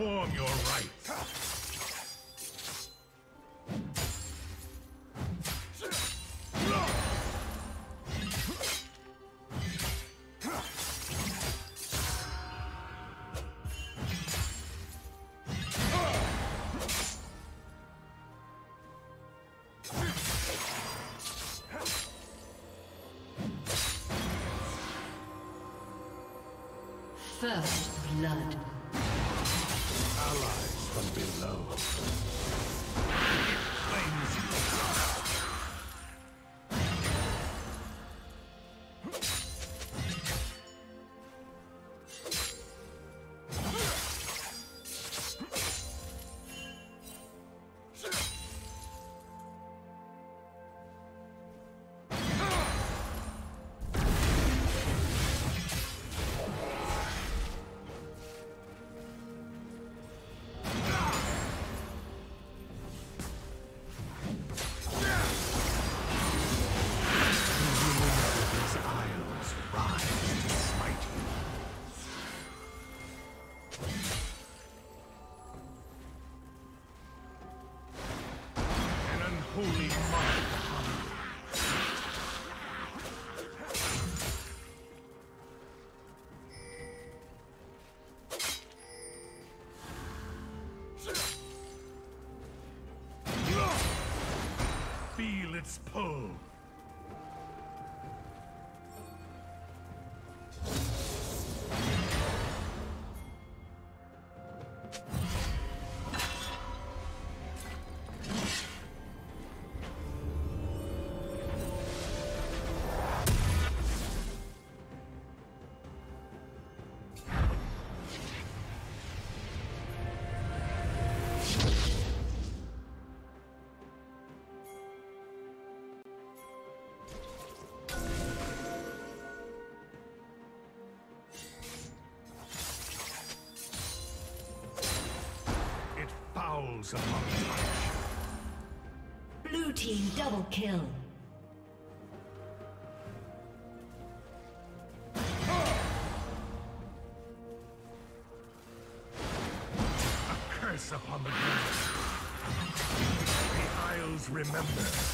perform your rites. Fouls among touch. Blue team double kill. A curse upon the gods. The Isles remember.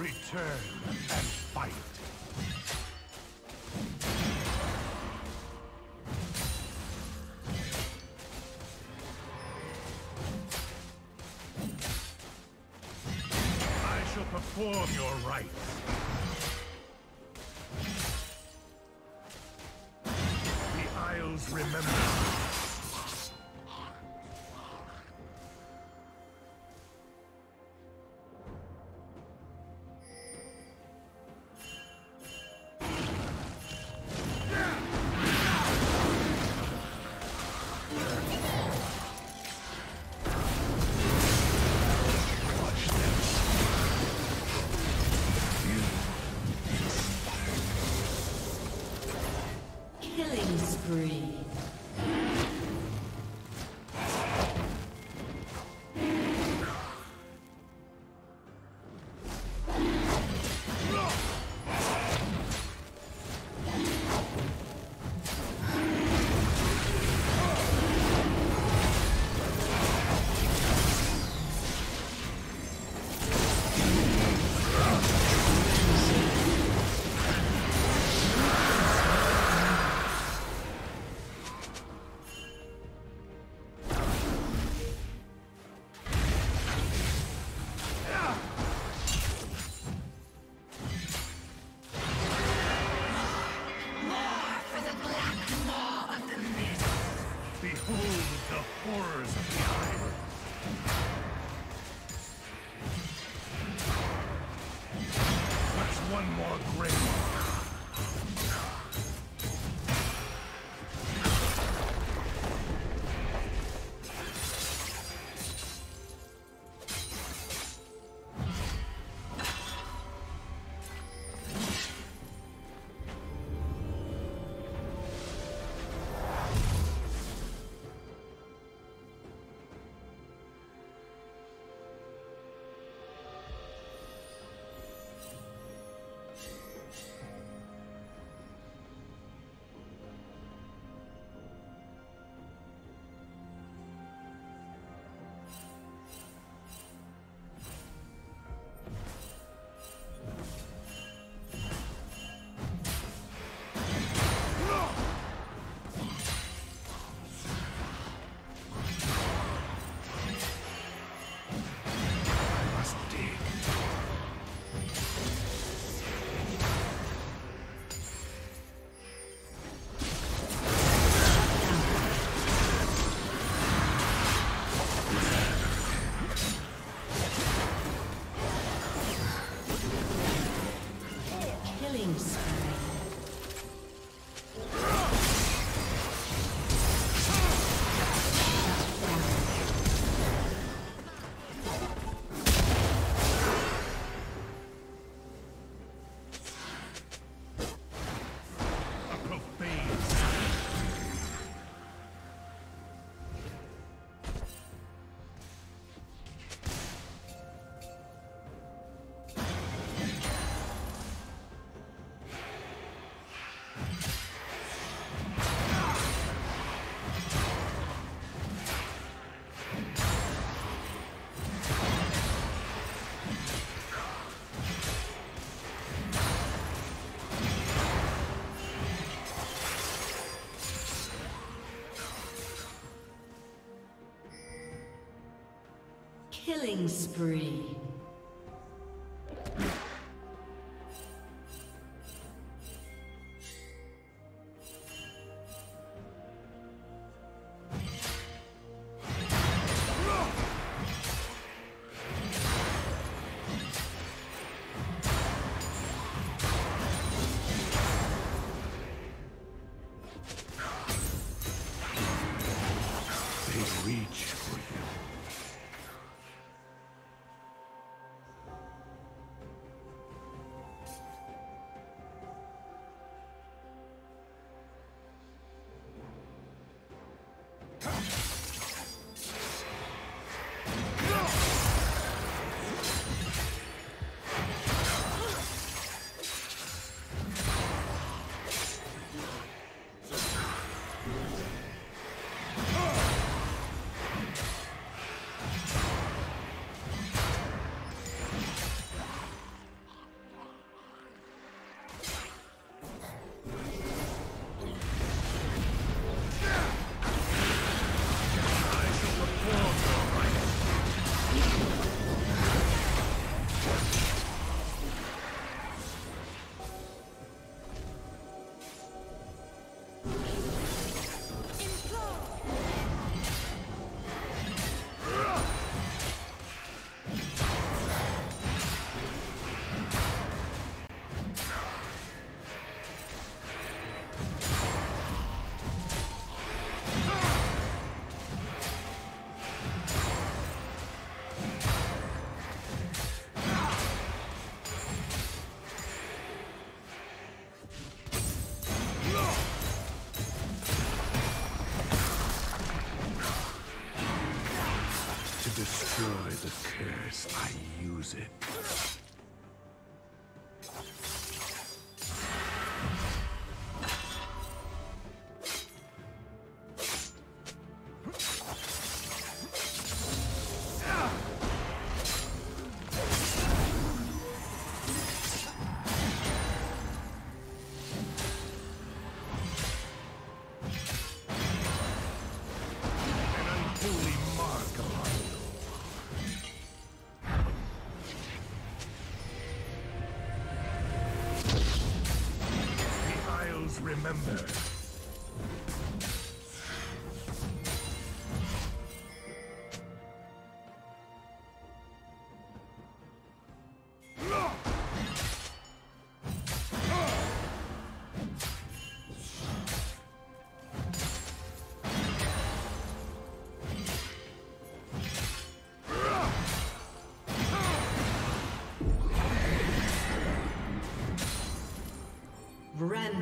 Return and fight. I shall perform your rites. Behold Side. Killing spree.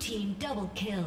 team double kill.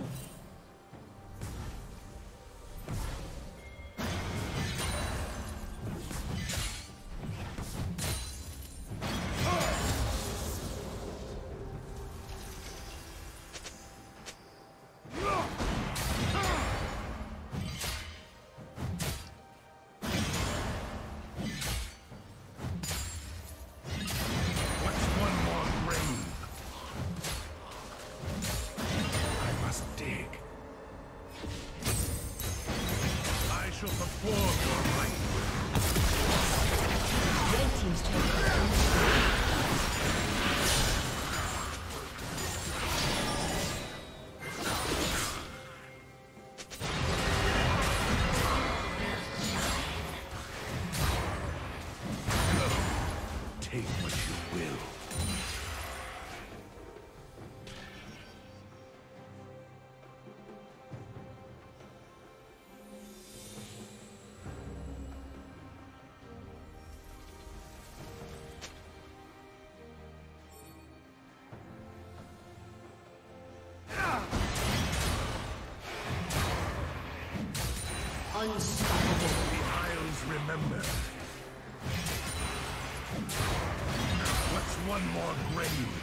Unstoppable. Isles remember. What's one more grave?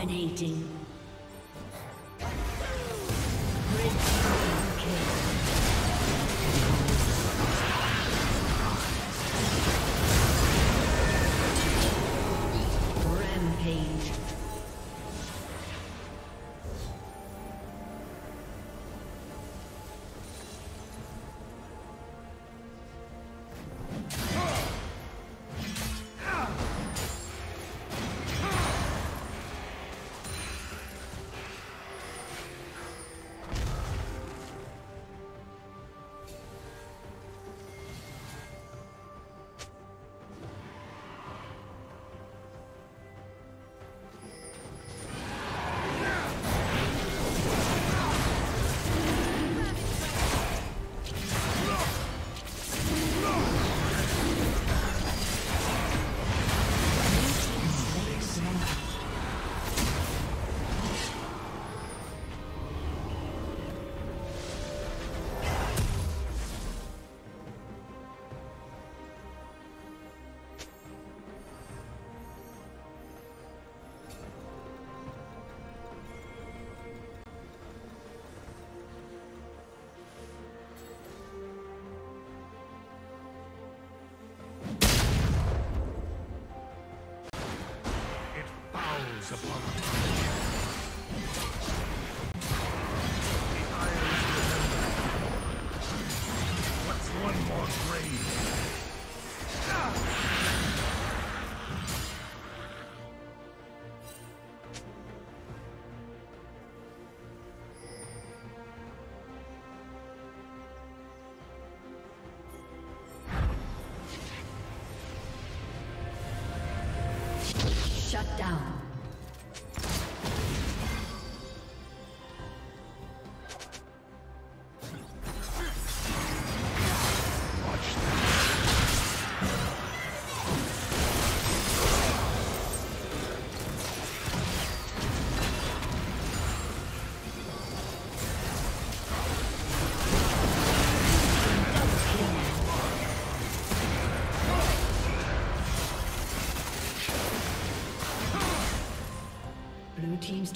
Dominating.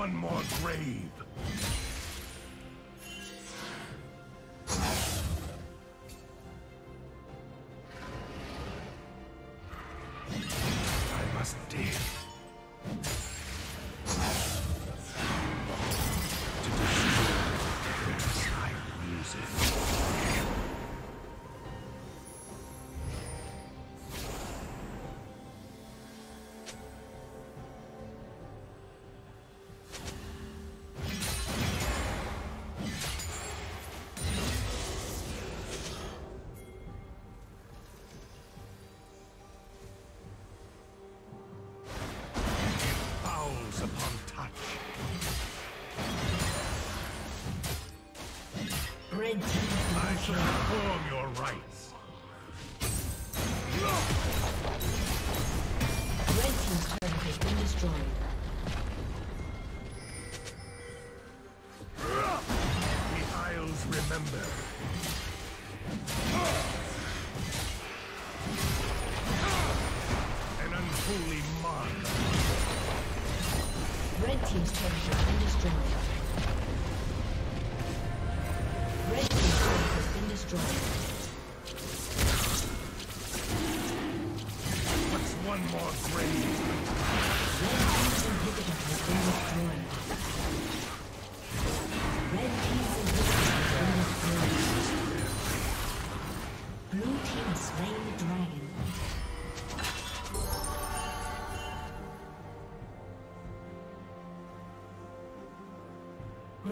One more grave. perform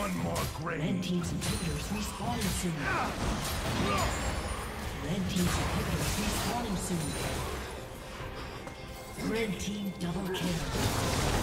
One more Red? Team's inhibitors respawning soon. Red Team's inhibitors respawning soon. Red Team double kill.